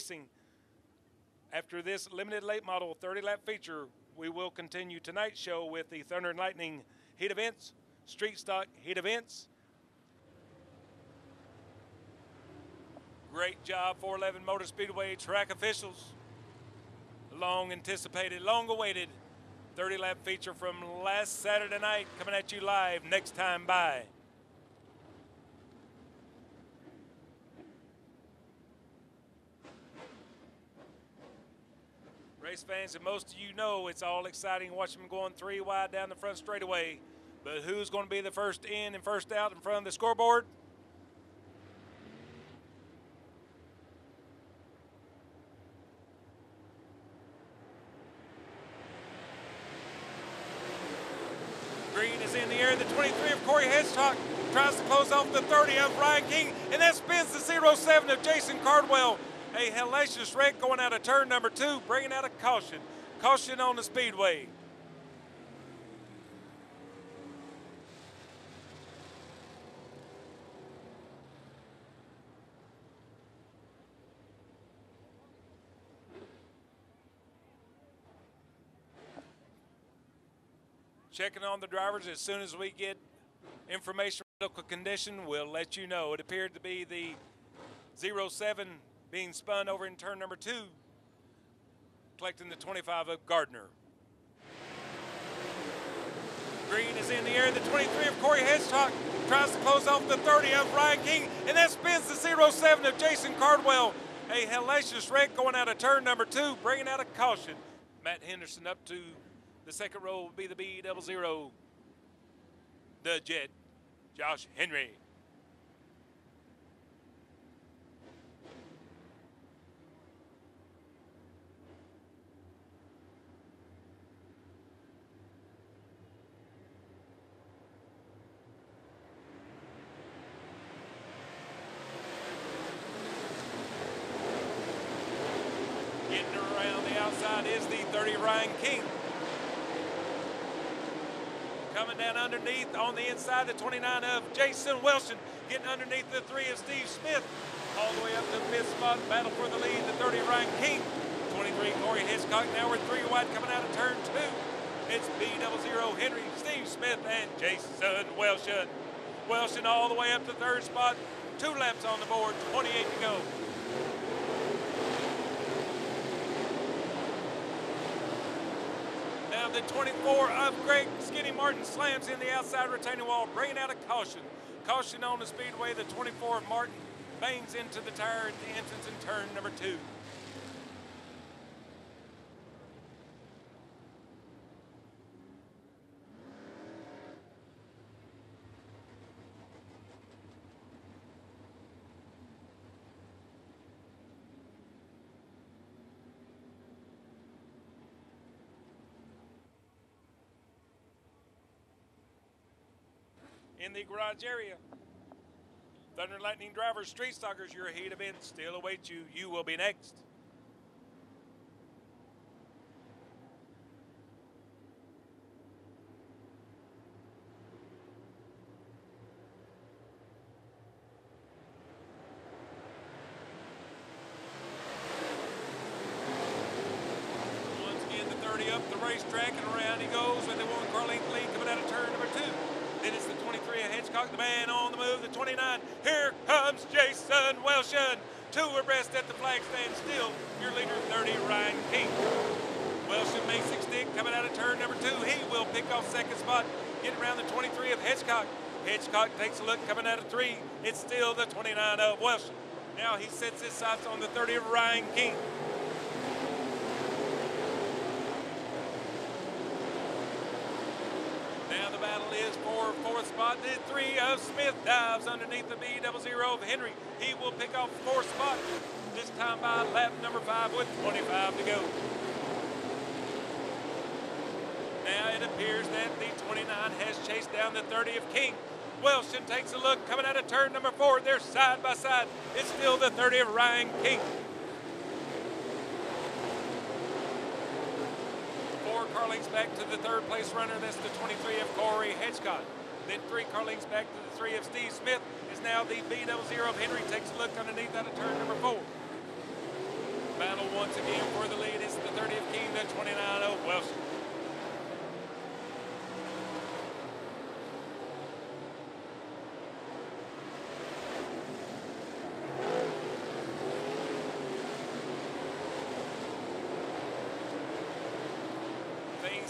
Racing. After this limited late model 30 lap feature, we will continue tonight's show with the Thunder and Lightning heat events, street stock heat events. Great job, 411 Motor Speedway track officials. Long anticipated, long awaited 30 lap feature from last Saturday night coming at you live next time by. Race fans, and most of you know it's all exciting watching them going three wide down the front straightaway. But who's going to be the first in and first out in front of the scoreboard? Green is in the air. The 23 of Corey Hedgecock tries to close off the 30 of Ryan King, and that spins the 07 of Jason Cardwell. A hellacious wreck going out of turn number two, bringing out a caution. Caution on the speedway. Checking on the drivers as soon as we get information on medical condition, we'll let you know. It appeared to be the 07 being spun over in turn number two, collecting the 25 of Gardner. Green is in the air. The 23 of Corey Hedgecock tries to close off the 30 of Ryan King, and that spins the 07 of Jason Cardwell. A hellacious wreck going out of turn number two, bringing out a caution. Matt Henderson up to the second row will be the B double zero, the Jet, Josh Henry. Getting around the outside is the 30 King. Coming down underneath on the inside, the 29 of Jason Wilson. Getting underneath the three of Steve Smith. All the way up to the fifth spot. Battle for the lead, the 30 Ryan King. 23 Corey Hedgecock, Now we're three wide coming out of turn two. It's B double zero Henry, Steve Smith, and Jason Welshon. Welshon all the way up to third spot. Two laps on the board, 28 to go. The 24 of Greg Skinny Martin slams in the outside retaining wall, bringing out a caution. Caution on the speedway. The 24 of Martin bangs into the tire at the entrance in turn number two. In the garage area. Thunder and Lightning drivers, Street Stockers, your heat event still awaits you. You will be next. Once again, the 30 up the racetrack and around he goes with the one Carlene lead coming out of turn number two. Then it's the 23 of Hedgecock, the man on the move, the 29. Here comes Jason Welshon. Two abreast at the flag stand still. Your leader, 30, Ryan King. Welshon makes six stick coming out of turn number two. He will pick off second spot, getting around the 23 of Hedgecock. Hedgecock takes a look coming out of three. It's still the 29 of Welshon. Now he sets his sights on the 30 of Ryan King. Now the battle is for fourth spot. The three of Smith dives underneath the B double zero of Henry. He will pick off fourth spot. This time by lap number five with 25 to go. Now it appears that the 29 has chased down the 30 of King. Welshon takes a look coming out of turn number four. They're side by side. It's still the 30 of Ryan King. Four car links back to the third place runner. That's the 23 of Corey Hedgecock. Then three car links back to the three of Steve Smith. Is now the B double zero of Henry. Takes a look underneath out of turn number four. Battle once again for the lead. is the 30 of King, the 29 of Wilson.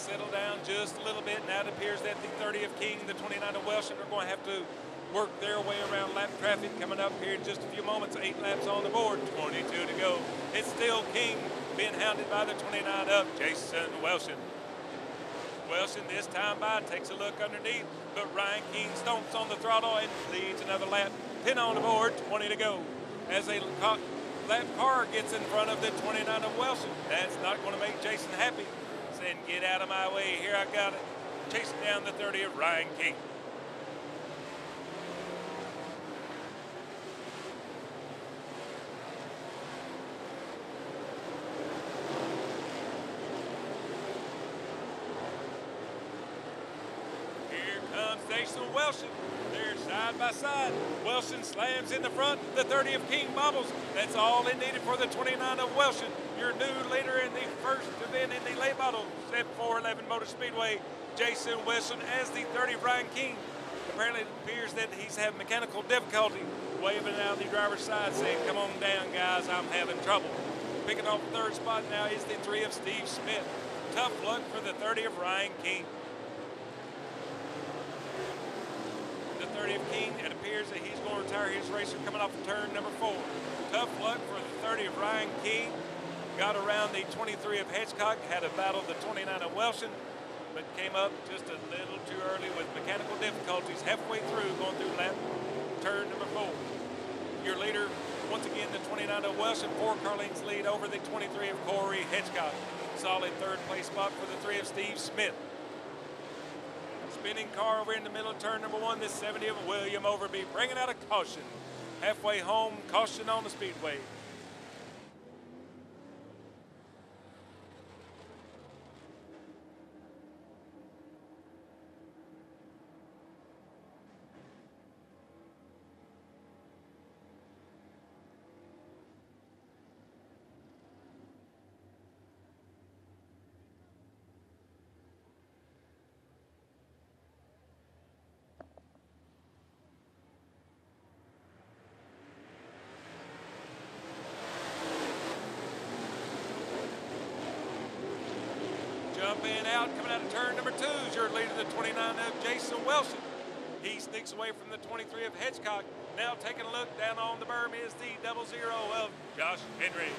Settle down just a little bit. Now it appears that the 30 of King, the 29 of Welshon are going to have to work their way around lap traffic coming up here in just a few moments. Eight laps on the board, 22 to go. It's still King being hounded by the 29 of Jason Welshon. Welshon this time by takes a look underneath, but Ryan King stomps on the throttle and leads another lap. 10 on the board, 20 to go. As a lap car gets in front of the 29 of Welshon, that's not going to make Jason happy. Saying, get out of my way, here I got it. Chasing down the 30 of Ryan King. Here comes Jason Welshon. They're side by side. Welshon slams in the front. The 30 of King bobbles. That's all they needed for the 29 of Welshon. Your new leader in the first event in the late model, Step 411 Motor Speedway, Jason Welshon as the 30 Ryan King. Apparently it appears that he's having mechanical difficulty. Waving out the driver's side saying, come on down guys, I'm having trouble. Picking off third spot now is the three of Steve Smith. Tough luck for the 30 of Ryan King. The 30 of King. It appears that he's going to retire his racer coming off of turn number four. Tough luck for the 30 of Ryan King. Got around the 23 of Hedgecock, had a battle the 29 of Welshon, but came up just a little too early with mechanical difficulties halfway through, going through lap turn number four. Your leader, once again, the 29 of Welshon, four car lengths lead over the 23 of Corey Hedgecock. Solid third place spot for the three of Steve Smith spinning car over in the middle of turn number one. This 70 of William Overby bringing out a caution. Halfway home, caution on the speedway. Jumping out, coming out of turn number two is your leader, the 29 of Jason Welshon. He sneaks away from the 23 of Hedgecock. Now taking a look down on the berm is the double zero of Josh Henry.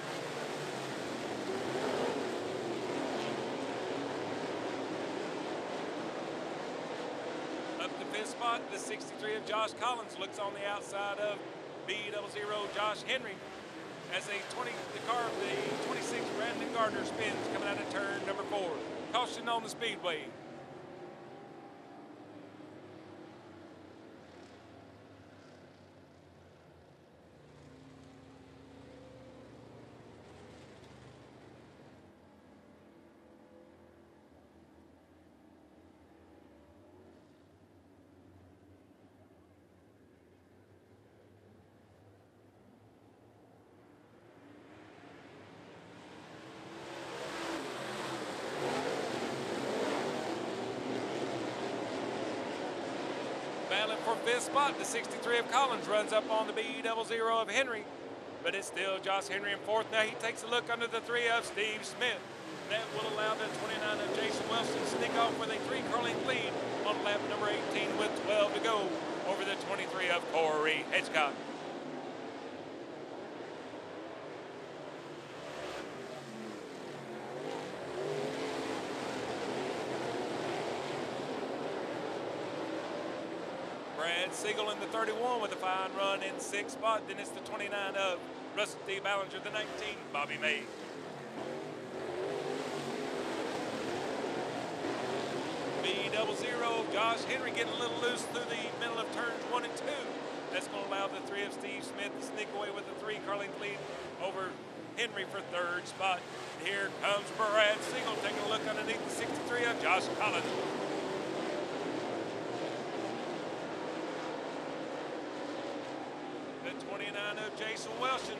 Up to fifth spot, the 63 of Josh Collins looks on the outside of B double zero Josh Henry as a 20 the car of the 26 Brandon Gardner spins coming out of turn number four. Caution on the speedway. For fifth spot. The 63 of Collins runs up on the B double zero of Henry, but it's still Josh Henry in fourth. Now he takes a look under the three of Steve Smith. That will allow the 29 of Jason Wilson to sneak off with a three curling lead on lap number 18 with 12 to go over the 23 of Corey Hedgecock. Siegel in the 31 with a fine run in sixth spot. Then it's the 29 of Rusty Ballinger, the 19, Bobby May. B double zero, Josh Henry getting a little loose through the middle of turns one and two. That's going to allow the three of Steve Smith to sneak away with the three Carling lead over Henry for third spot. Here comes Brad Siegel taking a look underneath the 63 of Josh Collins. Jason Welshon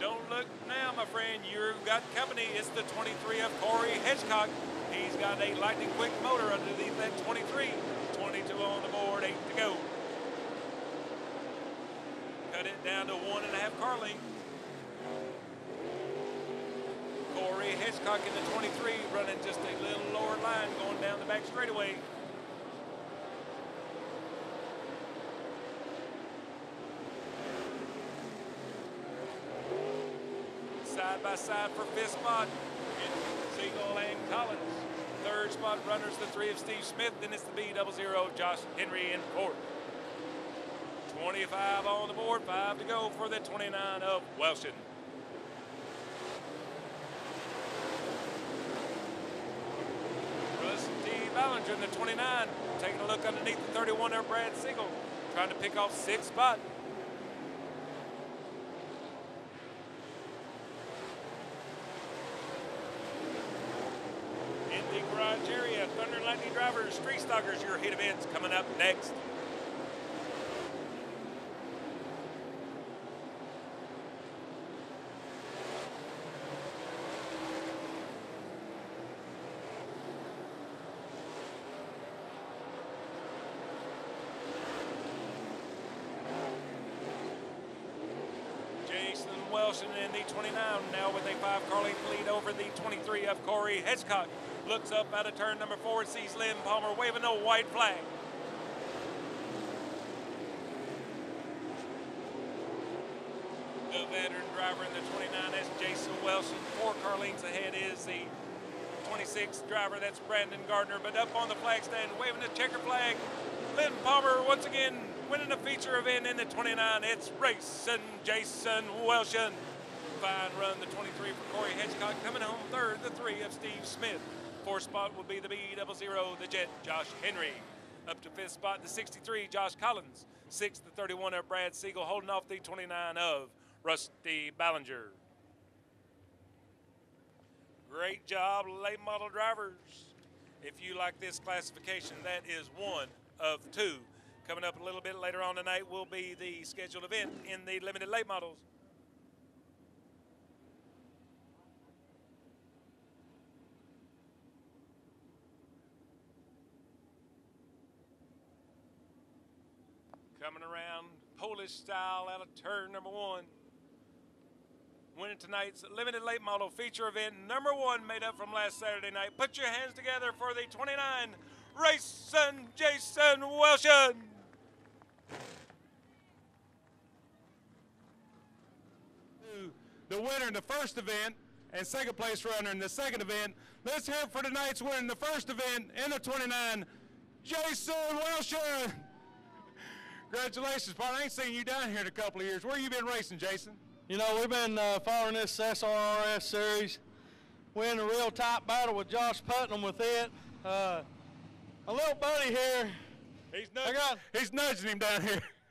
Don't look now, my friend. You've got company. It's the 23 of Corey Hedgecock. He's got a lightning quick motor underneath that 23. 22 on the board, eight to go. Cut it down to one and a half car length. Corey Hedgecock in the 23 running just a little lower line going down the back straightaway. Side by side for fifth spot, Siegel and Collins. Third spot runners, the three of Steve Smith. Then it's the B double zero, Josh Henry in fourth. 25 on the board, five to go for the 29 of Welshin. Rusty Ballinger in the 29, taking a look underneath the 31 there, Brad Siegel, trying to pick off sixth spot. In the garage area, Drivers, Street Stockers, your heat events coming up next. Jason Wilson in the 29 now with a five car lead over the 23 of Corey Hedgecock. Looks up out of turn number four, sees Lynn Palmer waving a white flag. The veteran driver in the 29 is Jason Wilson. Four car lengths ahead is the 26 driver, that's Brandon Gardner. But up on the flag stand, waving the checker flag, Lynn Palmer once again winning a feature event in the 29. It's racing Jason Welshon. Fine run, the 23 for Corey Hedgecock. Coming home third, the three of Steve Smith. Fourth spot will be the B double zero, the Jet, Josh Henry. Up to fifth spot, the 63, Josh Collins. Sixth, the 31 of Brad Siegel, holding off the 29 of Rusty Ballinger. Great job, late model drivers. If you like this classification, that is one of two. Coming up a little bit later on tonight will be the scheduled event in the limited late models. Coming around Polish style out of turn number one. Winning tonight's limited late model feature event number one made up from last Saturday night. Put your hands together for the 29 Racing Jason Welshon. the winner in the first event and second place runner in the second event. Let's hear for tonight's winner in the first event in the 29, Jason Welshon. Congratulations, partner. I ain't seen you down here in a couple of years. Where you been racing, Jason? You know, we've been uh, following this SRRS series. We're in a real tight battle with Josh Putnam with it. Uh, a little buddy here. He's I nudging, got- he's nudging him down here.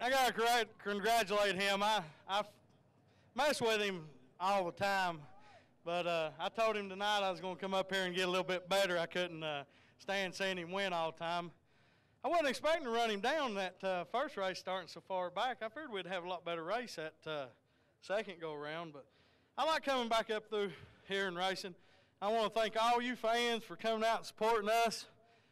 I gotta congrat- congratulate him. I I mess with him all the time, but uh, I told him tonight I was gonna come up here and get a little bit better. I couldn't uh, stand seeing him win all the time. I wasn't expecting to run him down that uh, first race starting so far back. I figured we'd have a lot better race that uh, second go around, but I like coming back up through here and racing. I want to thank all you fans for coming out and supporting us.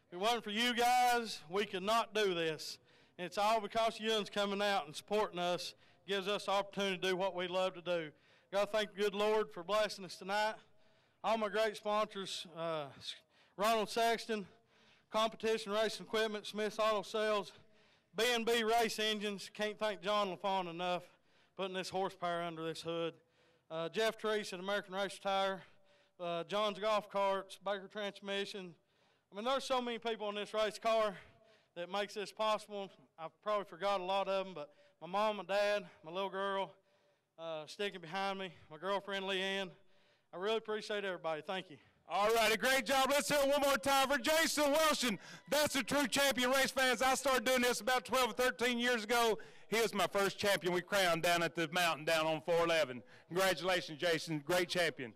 If it wasn't for you guys, we could not do this. And it's all because you you's coming out and supporting us, gives us the opportunity to do what we love to do. Got to thank the good Lord for blessing us tonight. All my great sponsors, uh, Ronald Sexton, Competition Racing Equipment, Smith's Auto Sales, B&B Race Engines. Can't thank John LaFawn enough putting this horsepower under this hood. Uh, Jeff Treese at American Race Tire, uh, John's Golf Carts, Baker Transmission. I mean, there's so many people in this race car that makes this possible. I probably forgot a lot of them, but my mom and dad, my little girl, uh, sticking behind me, my girlfriend Leanne. I really appreciate everybody. Thank you. All right, a great job. Let's hear it one more time for Jason Wilson. That's a true champion race fans. I started doing this about 12 or 13 years ago. He was my first champion we crowned down at the mountain down on 411. Congratulations, Jason. Great champion.